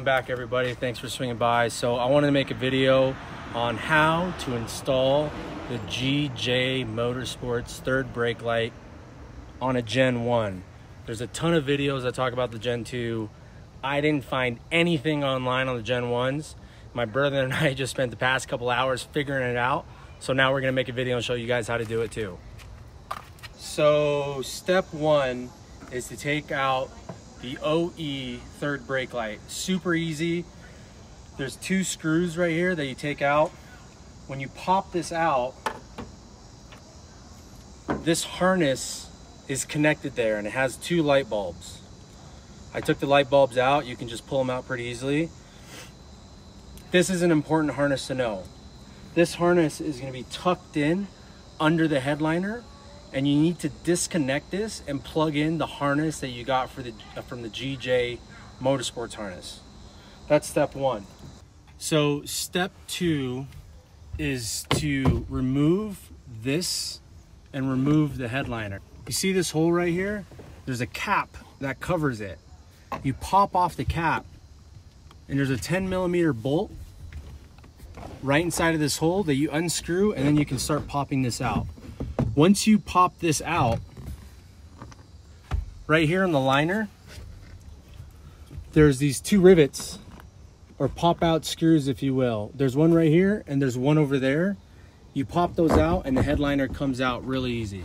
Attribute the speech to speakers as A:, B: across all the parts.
A: welcome back everybody. Thanks for swinging by. So I wanted to make a video on how to install the GJ Motorsports third brake light on a Gen 1. There's a ton of videos that talk about the Gen 2. I didn't find anything online on the Gen 1s. My brother and I just spent the past couple hours figuring it out. So now we're gonna make a video and show you guys how to do it too. So step one is to take out the OE third brake light. Super easy. There's two screws right here that you take out. When you pop this out, this harness is connected there and it has two light bulbs. I took the light bulbs out. You can just pull them out pretty easily. This is an important harness to know. This harness is gonna be tucked in under the headliner and you need to disconnect this and plug in the harness that you got for the uh, from the GJ Motorsports harness. That's step one. So step two is to remove this and remove the headliner. You see this hole right here? There's a cap that covers it. You pop off the cap and there's a 10 millimeter bolt right inside of this hole that you unscrew and then you can start popping this out. Once you pop this out, right here on the liner, there's these two rivets or pop out screws, if you will. There's one right here and there's one over there. You pop those out and the headliner comes out really easy.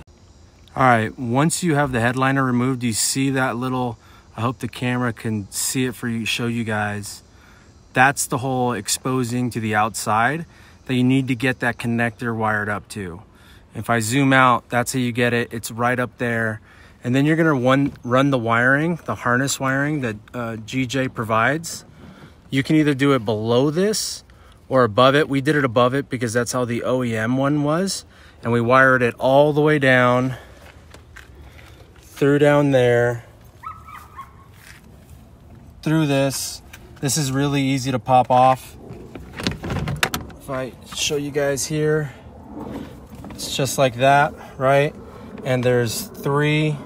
A: All right, once you have the headliner removed, you see that little, I hope the camera can see it for you, show you guys. That's the hole exposing to the outside that you need to get that connector wired up to. If I zoom out, that's how you get it. It's right up there. And then you're gonna one, run the wiring, the harness wiring that uh, GJ provides. You can either do it below this or above it. We did it above it because that's how the OEM one was. And we wired it all the way down, through down there, through this. This is really easy to pop off. If I show you guys here, it's just like that, right? And there's three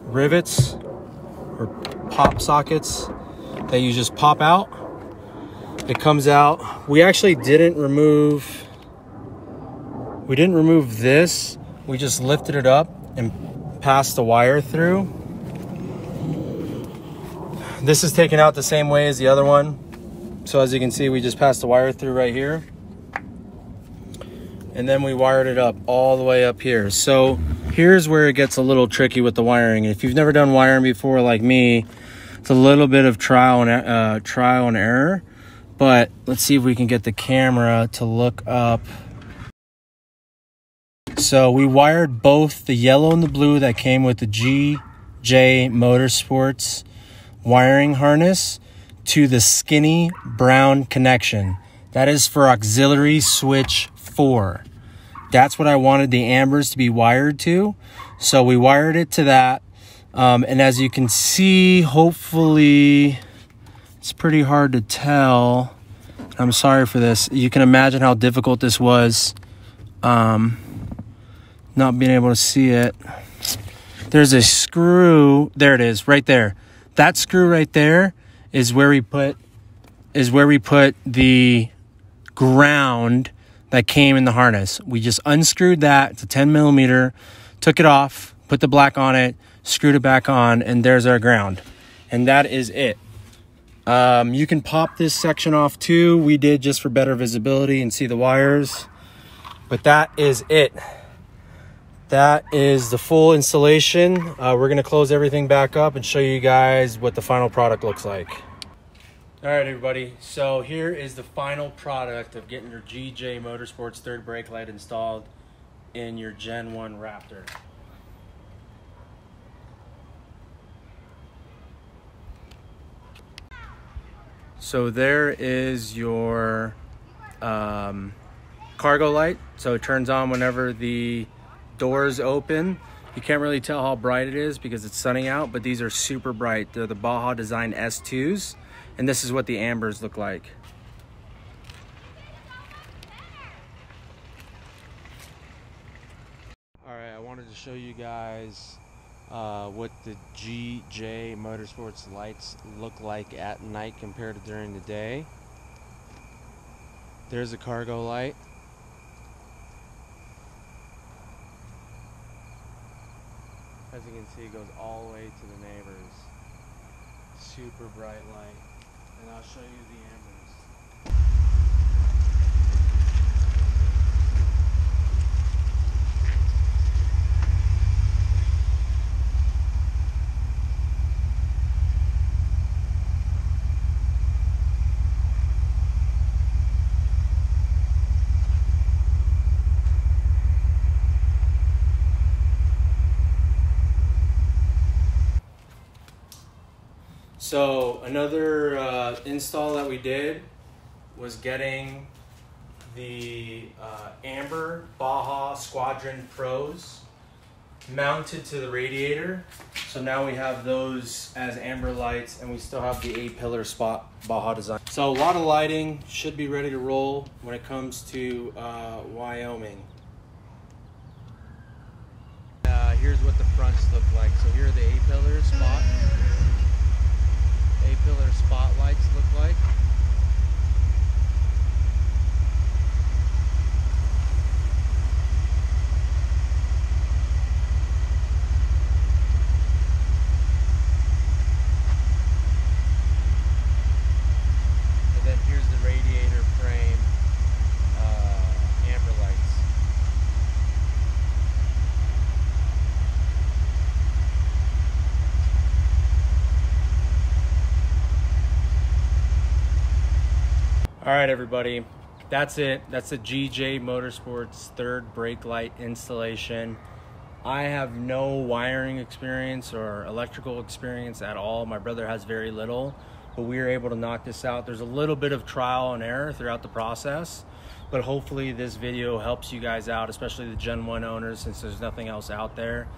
A: rivets or pop sockets that you just pop out. It comes out. We actually didn't remove, we didn't remove this. We just lifted it up and passed the wire through. This is taken out the same way as the other one. So as you can see, we just passed the wire through right here and then we wired it up all the way up here. So here's where it gets a little tricky with the wiring. If you've never done wiring before like me, it's a little bit of trial and uh, trial and error. But let's see if we can get the camera to look up. So we wired both the yellow and the blue that came with the GJ Motorsports wiring harness to the skinny brown connection. That is for auxiliary switch four. That's what I wanted the ambers to be wired to. So we wired it to that. Um, and as you can see, hopefully, it's pretty hard to tell. I'm sorry for this. You can imagine how difficult this was um, not being able to see it. There's a screw. There it is, right there. That screw right there is where we put is where we put the ground that came in the harness. We just unscrewed that. It's a 10 millimeter, took it off, put the black on it, screwed it back on, and there's our ground. And that is it. Um, you can pop this section off too. We did just for better visibility and see the wires. But that is it. That is the full installation. Uh, we're going to close everything back up and show you guys what the final product looks like. All right, everybody. So here is the final product of getting your GJ Motorsports third brake light installed in your Gen 1 Raptor. So there is your um, cargo light. So it turns on whenever the doors open. You can't really tell how bright it is because it's sunny out, but these are super bright. They're the Baja Design S2s. And this is what the ambers look like. All right, I wanted to show you guys uh, what the GJ Motorsports lights look like at night compared to during the day. There's a cargo light. As you can see, it goes all the way to the neighbors. Super bright light. And I'll show you the ambers. So another uh, install that we did was getting the uh, Amber Baja Squadron Pros mounted to the radiator. So now we have those as amber lights and we still have the A-pillar spot Baja design. So a lot of lighting should be ready to roll when it comes to uh, Wyoming. Uh, here's what the fronts look like. So here are the pillar spot A-pillar spotlights look like. And then here's the radiator frame uh, amber lights. All right, everybody. That's it. That's the GJ Motorsports third brake light installation. I have no wiring experience or electrical experience at all. My brother has very little, but we were able to knock this out. There's a little bit of trial and error throughout the process, but hopefully this video helps you guys out, especially the Gen 1 owners, since there's nothing else out there.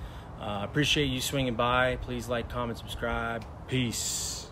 A: Uh, appreciate you swinging by. Please like, comment, subscribe. Peace.